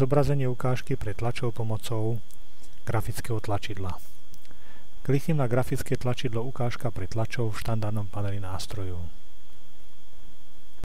zobrazenie ukážky pre tlačov pomocou grafického tlačidla. Kliknem na grafické tlačidlo ukážka pre tlačov v štandardnom paneli nástrojov.